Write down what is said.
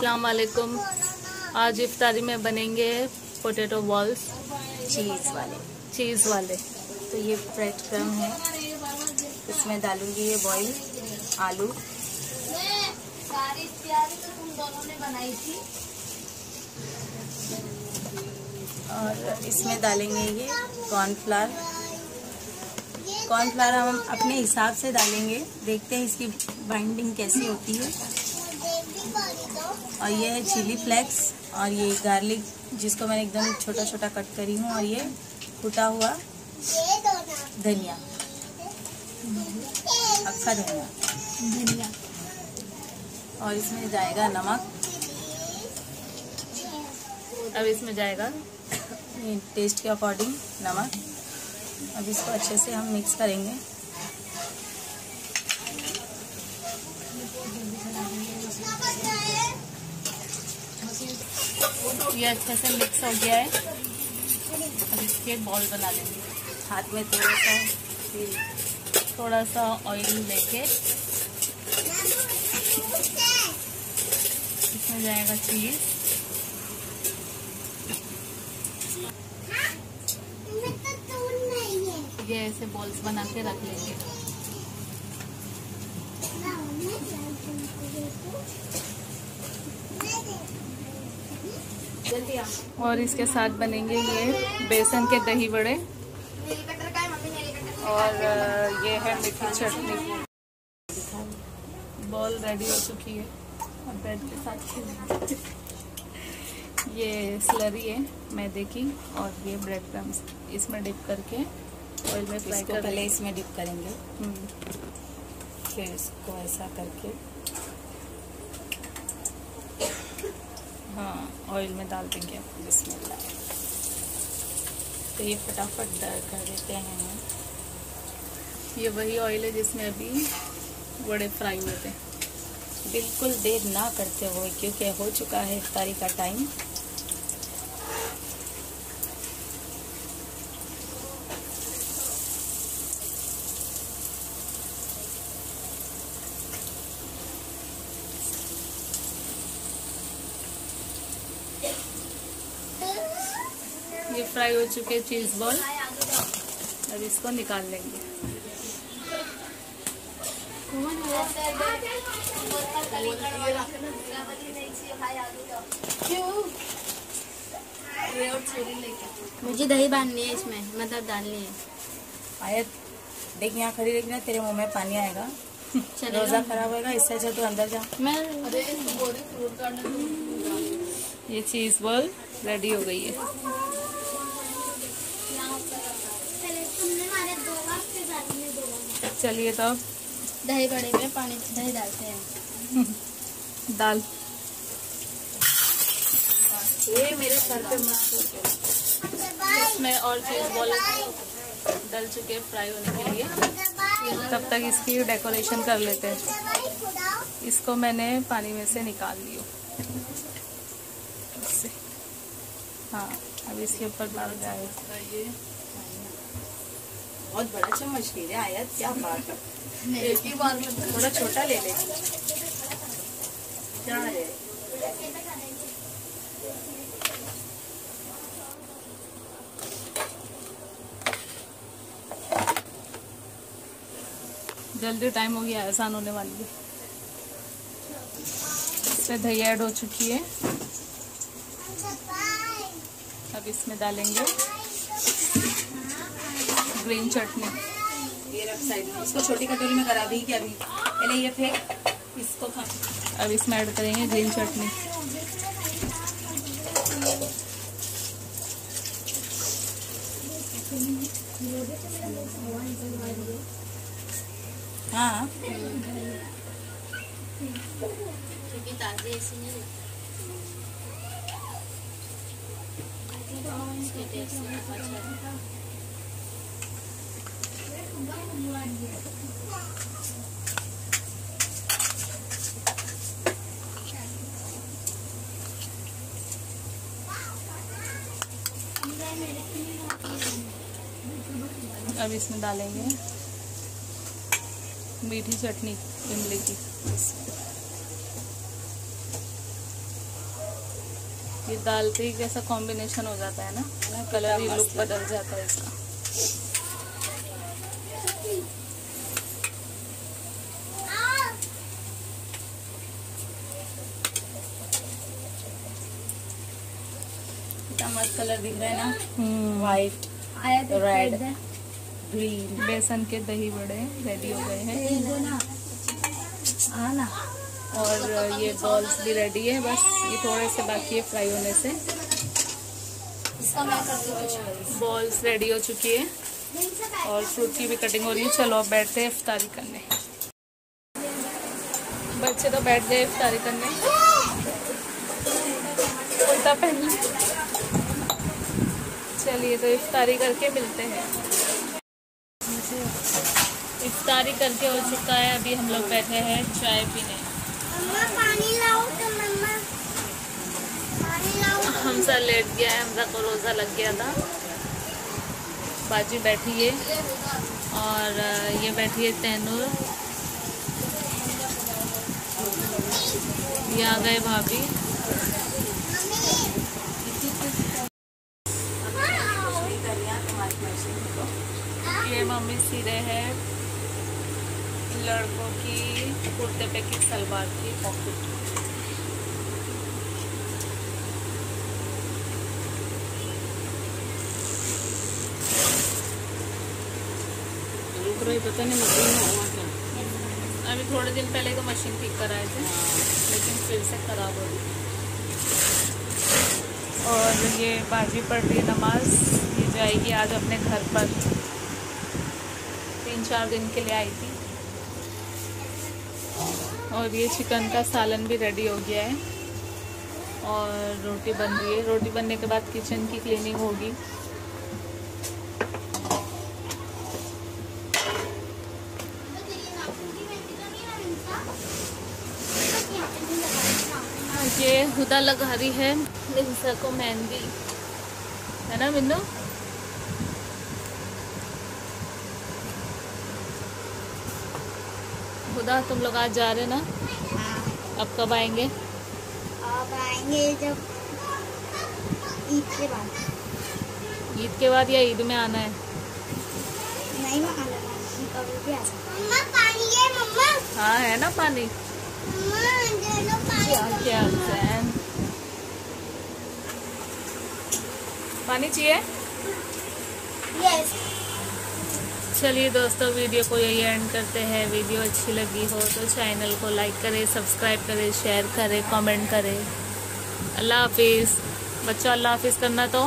अस्सलाम वालेकुम आज इफ्तारी में बनेंगे पोटैटो बॉल्स चीज़ वाले। चीज़ वाले। तो ये ब्रेड क्रम है। इसमें डालूँगी ये बॉईल आलू। सारी तो तुम दोनों ने बनाई थी और इसमें डालेंगे ये कॉर्नफ्लावर कॉर्नफ्लावर हम अपने हिसाब से डालेंगे। देखते हैं इसकी बाइंडिंग कैसी होती है। और ये है चिली फ्लेक्स और ये गार्लिक जिसको मैंने एकदम छोटा छोटा कट करी हूँ और ये कुटा हुआ धनिया। अक्खा धनिया। धनिया। और इसमें जाएगा नमक। अब इसमें जाएगा टेस्ट के अकॉर्डिंग नमक। अब इसको अच्छे से हम मिक्स करेंगे। ये अच्छे से मिक्स हो गया है। अब इसके बॉल बना लेंगे। हाथ में थोड़ा सा थोड़ा सा ऑयल लेके। इसमें जाएगा चीज़ ये ऐसे बॉल्स बना के रख लेंगे जल्दी आ और इसके साथ बनेंगे ये बेसन के दही बड़े और ये है मीठी चटनी। बॉल रेडी हो चुकी है। और ब्रेड के साथ ये स्लरी है मैदे की और ये ब्रेड क्रम्स इसमें डिप करके ऑयल में फ्राई कर पहले इसमें डिप करेंगे। हम्म, फिर इसको ऐसा करके हाँ ऑयल में डाल देंगे अब बिस्मिल्लाह तो ये फटाफट डर कर देते हैं हम। ये वही ऑयल है जिसमें अभी बड़े फ्राई हुए थे। बिल्कुल देर ना करते हुए क्योंकि हो चुका है इफ्तारी का टाइम ये फ्राई हो चुके चीज़ बॉल। अब इसको निकाल लेंगे। मुझे दही बांधनी है इसमें मतलब डालनी है। आयत देख यहाँ खड़ी रहेगी ना तेरे मुँह में पानी आएगा? रोजा खराब होगा इससे अच्छा तू अंदर जा। मैं ये चीज़ बॉल रेडी हो गई है। चलिए तो। दही बड़े में पानी दही डालते हैं। दाल। ये मेरे सर पे इसमें और चीज़ बॉल डल चुके हैं फ्राई होने के लिए। तब तक इसकी डेकोरेशन कर लेते हैं। इसको मैंने पानी में से निकाल लियो। इससे। हाँ अब इसके ऊपर डाल जाए बहुत बड़ा चम्मच ले ले आयत क्या बात है? एक ही बार में थोड़ा छोटा ले ले क्या है? जल्दी टाइम हो गया आसान होने वाली है। इसमें दही ऐड हो चुकी है। अब इसमें डालेंगे। ग्रीन चटनी। ये रख साइड इसको छोटी कटोरी में करा दी अभी पहले ये फेंक इसको खा। अब इसमें ऐड करेंगे ग्रीन चटनी। है। अब इसमें डालेंगे मीठी चटनी, इमली की। ये डालते ही कैसा कॉम्बिनेशन हो जाता है ना? कलर ही लुक बदल जाता है इसका। कितना मस्त कलर दिख रहा है ना? हम्म। ग्रीन बेसन के दही बड़े रेडी हो गए हैं। और ये बॉल्स भी रेडी है बस ये थोड़े से बाकी है फ्राई होने से। इसका मैं करती बॉल्स रेडी हो चुकी है। और फ्रूट की भी कटिंग हो रही है। चलो, अब बैठते हैं इफ्तारी करने। बच्चे तो बैठ गए इफ्तारी करने। उल्टा पहन चलिए तो इफ्तारी करके मिलते हैं। इफ्तारी करके हो चुका है। अभी हम लोग बैठे हैं चाय पीने। पानी लाओ तो मम्मा पानी लाओ हमसा लेट गया है, हमसा को रोज़ा लग गया था। बाजी बैठी है और ये बैठी है तैनूर। ये आ गए भाभी। ये मम्मी सी रहे हैं लड़कों की कुर्ते पे की सलवार की पॉकेट पता नहीं मशीन में हुआ क्या। अभी थोड़े दिन पहले तो मशीन ठीक कराए थे लेकिन फिर से खराब हो गई। और ये बाजी पढ़ रही है नमाज़ ये जाएगी आज अपने घर पर। तीन चार दिन के लिए आई थी। और ये चिकन का सालन भी रेडी हो गया है। और रोटी बन रही है। रोटी बनने के बाद किचन की क्लीनिंग होगी। ये हुदा लगा रही है। लिंसा को मेहंदी है ना मिन्नू? हुदा तुम लोग आज जा रहे ना? अब कब आएँगे? आप आएँगे जब ईद के बाद। ईद के बाद या ईद में आना है? नहीं लगाना कभी भी आ सकते मम्मा पानी है मम्मा। हाँ है ना पानी? क्या पानी चाहिए? यस चलिए दोस्तों वीडियो को यही एंड करते हैं। वीडियो अच्छी लगी हो तो चैनल को लाइक करें सब्सक्राइब करें शेयर करें कमेंट करें। अल्लाह हाफिज़। बच्चों अल्लाह हाफिज़ करना तो।